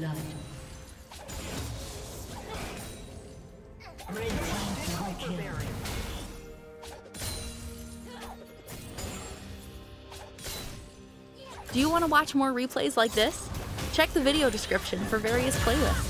blood. Red team double kill. Do you want to watch more replays like this? Check the video description for various playlists.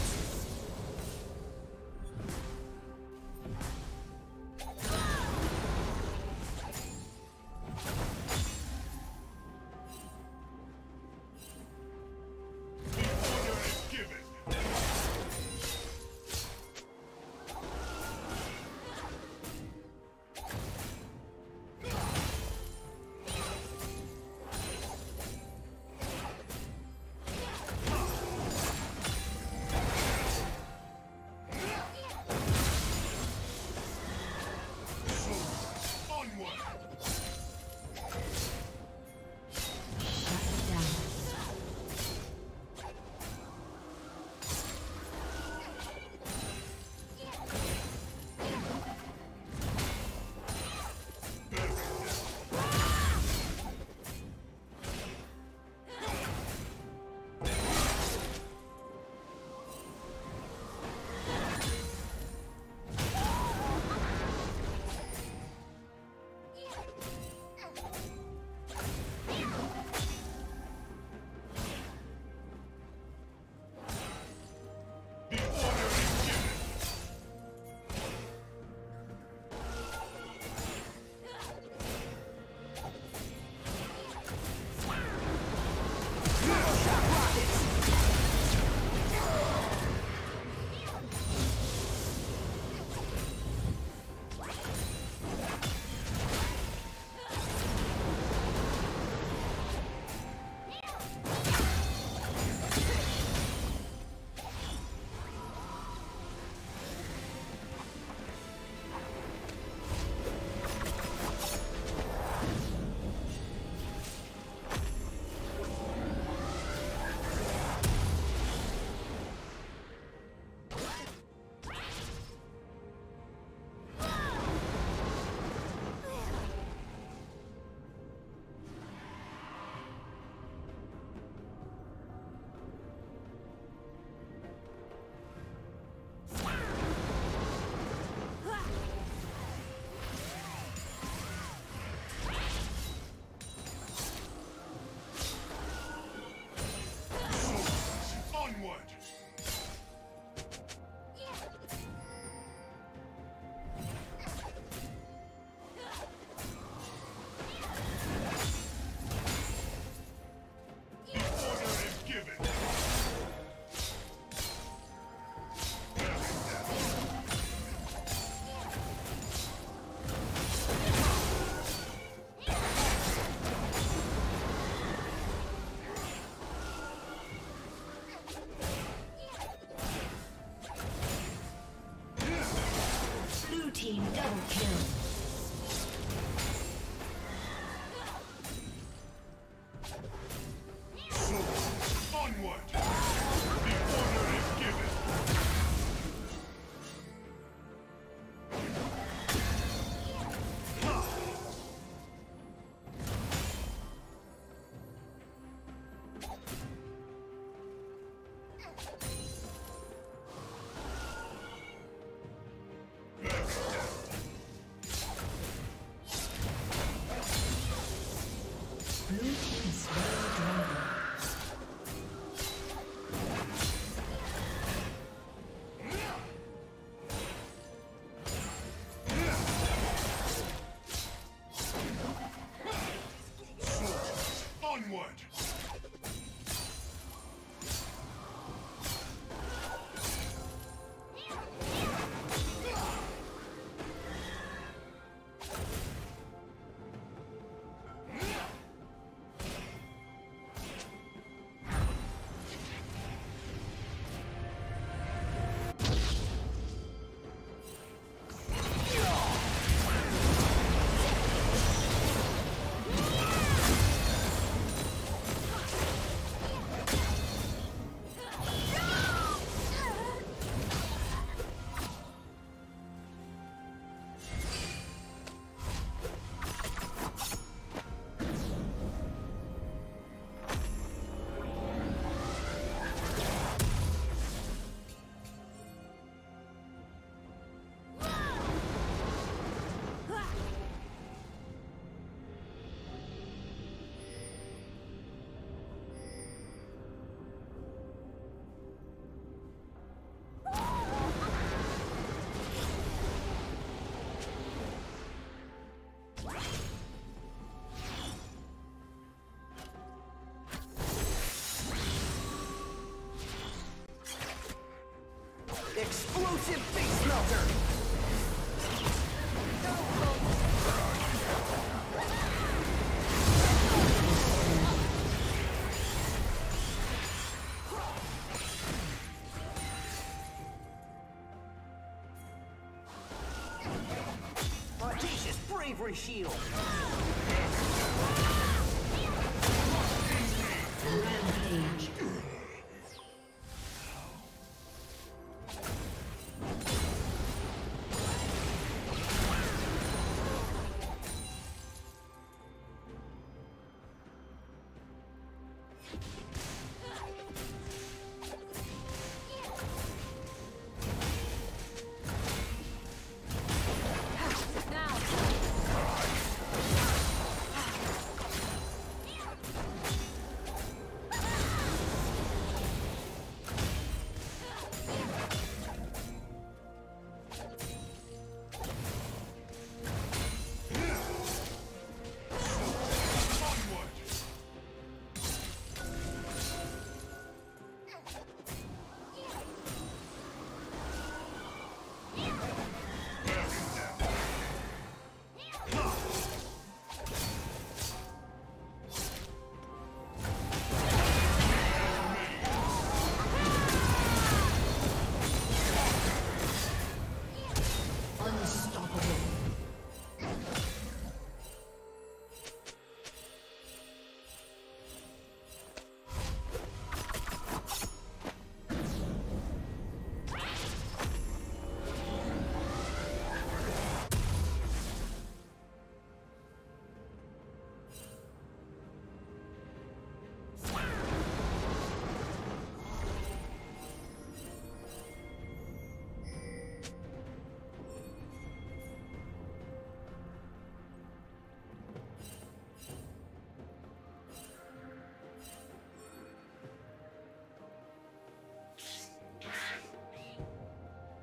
Explosive face melter! Bravery shield!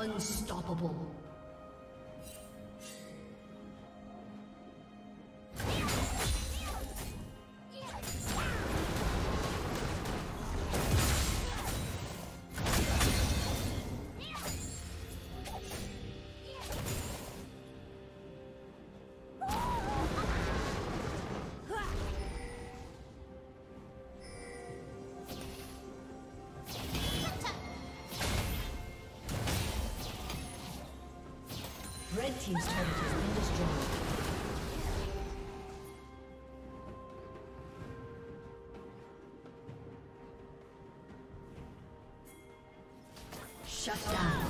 Unstoppable. Shut down.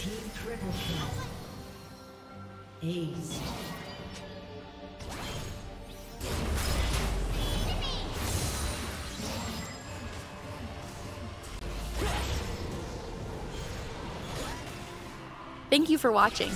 Team triple kill. Ace. Thank you for watching.